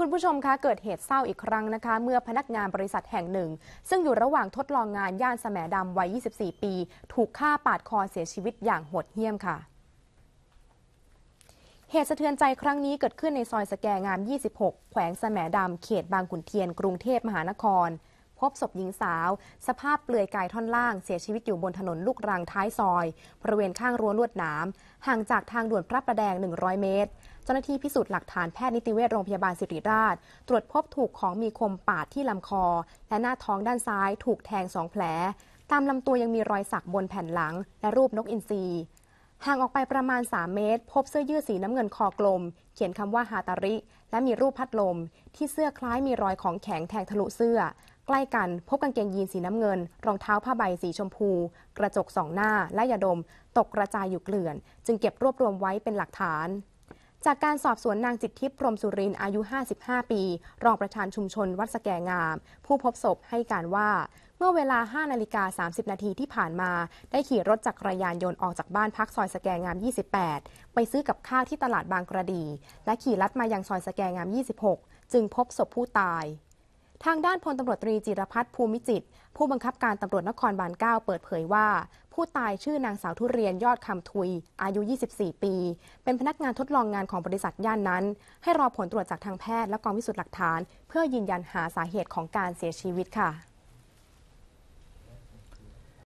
คุณผู้ชมคะเกิดเหตุเศร้าอีกครั้งนะคะ เมื่อพนักงานบริษัทแห่งหนึ่ง ซึ่งอยู่ระหว่างทดลองงานย่านแสมดำวัย 24 ปี ถูกฆ่าปาดคอเสียชีวิตอย่างโหดเหี้ยมค่ะ เหตุสะเทือนใจครั้งนี้เกิดขึ้นในซอยสแกงาม 26 แขวงแสมดำเขตบางขุนเทียน กรุงเทพมหานคร พบศพหญิงสาว สภาพเปลือยกายท่อนล่างเสียชีวิตอยู่บนถนนลูกรังท้ายซอย บริเวณข้างรั้วลวดหนามห่างจากทางด่วนพระประแดง 100 เมตร เจ้าหน้าที่พิสูจน์หลักฐานแพทย์นิติเวชโรงพยาบาลสิริราช ตรวจพบถูกของมีคมปาดที่ลำคอ และหน้าท้องด้านซ้ายถูกแทงสองแผล ตามลำตัวยังมีรอยสักบนแผ่นหลัง และรูปนกอินทรีห่างออกไปประมาณ 3 เมตร พบเสื้อยืดสีน้ำเงินคอกลม เขียนคำว่าฮาตาริ และมีรูปพัดลม ที่เสื้อคล้ายมีรอยของแข็งแทงทะลุเสื้อ ใกล้กันพบกางเกงยีนสีน้ำเงิน รองเท้าผ้าใบสีชมพู กระจกสองหน้าและยาดม ตกกระจายอยู่เกลื่อน จึงเก็บรวบรวมไว้เป็นหลักฐาน จากการสอบสวนนางจิตทิพย์พรมสุรินอายุ 55 ปี รองประธานชุมชนวัดสแกงาม ผู้พบศพให้การว่าเมื่อเวลา 5 นาฬิกา 30 นาทีที่ผ่านมา ได้ขี่รถจักรยานยนต์ออกจากบ้านพักซอยสแกงาม 28 ไปซื้อกับข้าวที่ตลาดบางกระดี และขี่ลัดมายังซอยสแกงาม 26 จึงพบศพผู้ตาย ทางด้านพลตำรวจตรีจิรพัฒน์ภูมิจิต ผู้บังคับการตำรวจนครบาล 9 เปิดเผยว่า ผู้ตายชื่อนางสาวทุเรียนยอดคำทุย อายุ 24 ปี เป็นพนักงานทดลองงานของบริษัทย่านนั้น ให้รอผลตรวจจากทางแพทย์และกองพิสูจน์หลักฐาน เพื่อยืนยันหาสาเหตุของการเสียชีวิตค่ะ